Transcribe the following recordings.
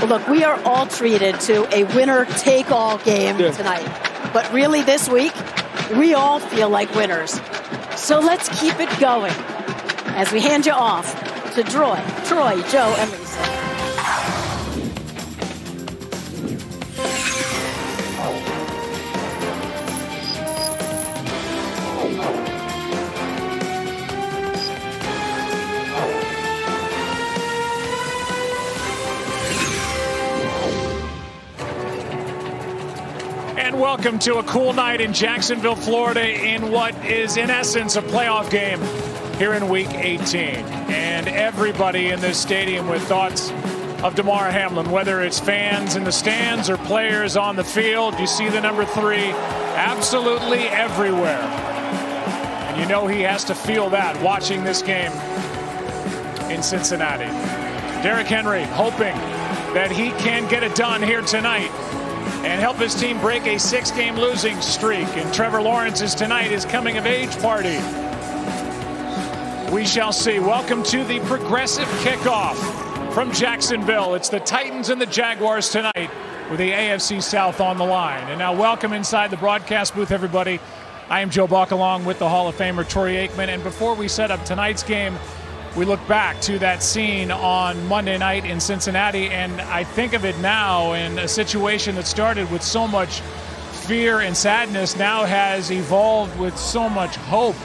Well, look, we are all treated to a winner take all game yeah. tonight. But really, this week, we all feel like winners. So let's keep it going as we hand you off to Troy, Troy, Joe, and Lisa. Welcome to a cool night in Jacksonville, Florida, in what is, in essence, a playoff game here in Week 18. And everybody in this stadium with thoughts of Damar Hamlin, whether it's fans in the stands or players on the field, you see the number three absolutely everywhere. And you know he has to feel that watching this game in Cincinnati. Derrick Henry hoping that he can get it done here tonight and help his team break a six-game losing streak. And Trevor Lawrence's tonight is coming of age party. We shall see. Welcome to the progressive kickoff from Jacksonville. It's the Titans and the Jaguars tonight with the AFC South on the line. And now welcome inside the broadcast booth, everybody. I am Joe Buck along with the Hall of Famer Troy Aikman. And before we set up tonight's game, we look back to that scene on Monday night in Cincinnati, and I think of it now in a situation that started with so much fear and sadness now has evolved with so much hope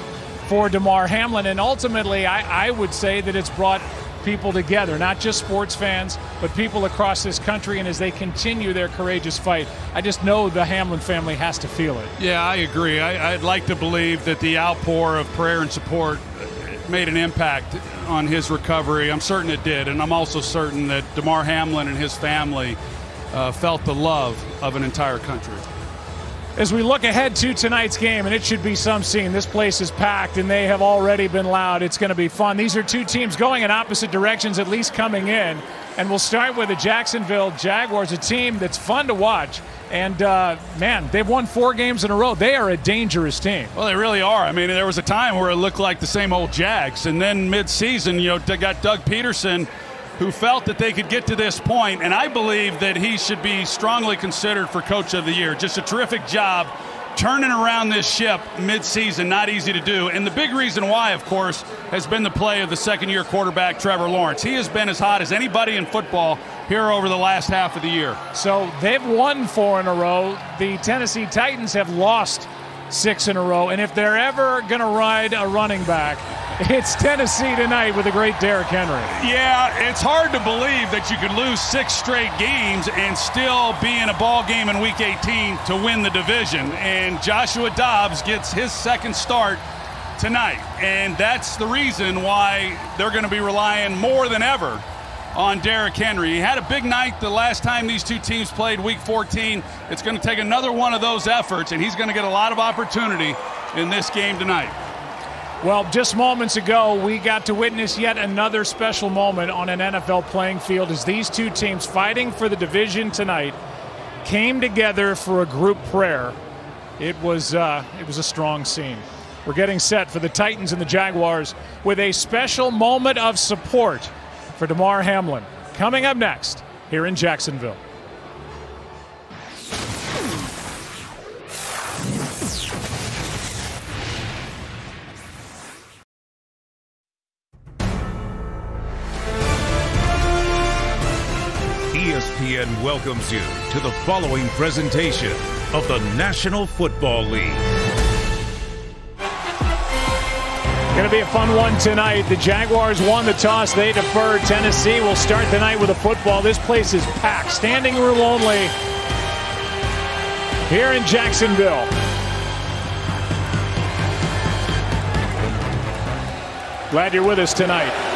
for Damar Hamlin. And ultimately, I, I would say that it's brought people together, not just sports fans, but people across this country. And as they continue their courageous fight, I just know the Hamlin family has to feel it. Yeah, I agree. I, would like to believe that the outpour of prayer and support made an impact on his recovery. I'm certain it did, and I'm also certain that Damar Hamlin and his family uh, felt the love of an entire country. As we look ahead to tonight's game, and it should be some scene, this place is packed and they have already been loud. It's going to be fun. These are two teams going in opposite directions, at least coming in. And we'll start with the Jacksonville Jaguars, a team that's fun to watch. And uh, man, they've won four games in a row. They are a dangerous team. Well, they really are. I mean, there was a time where it looked like the same old Jags, and then mid-season, you know, they got Doug Pederson, who felt that they could get to this point, and I believe that he should be strongly considered for Coach of the Year. Just a terrific job turning around this ship midseason, not easy to do. And the big reason why, of course, has been the play of the second year quarterback, Trevor Lawrence. He has been as hot as anybody in football here over the last half of the year. So they've won four in a row. The Tennessee Titans have lost six in a row. And if they're ever going to ride a running back, it's Tennessee tonight with a great Derrick Henry. Yeah, it's hard to believe that you could lose six straight games and still be in a ball game in Week 18 to win the division. And Joshua Dobbs gets his second start tonight. And that's the reason why they're going to be relying more than ever on Derrick Henry. He had a big night the last time these two teams played week 14. It's going to take another one of those efforts, and he's going to get a lot of opportunity in this game tonight. Well, just moments ago, we got to witness yet another special moment on an NFL playing field as these two teams fighting for the division tonight came together for a group prayer. It was, uh, it was a strong scene. We're getting set for the Titans and the Jaguars with a special moment of support for Damar Hamlin. Coming up next here in Jacksonville. ESPN welcomes you to the following presentation of the National Football League. Going to be a fun one tonight. The Jaguars won the toss. They deferred. Tennessee will start the night with a football. This place is packed. Standing room only here in Jacksonville. Glad you're with us tonight.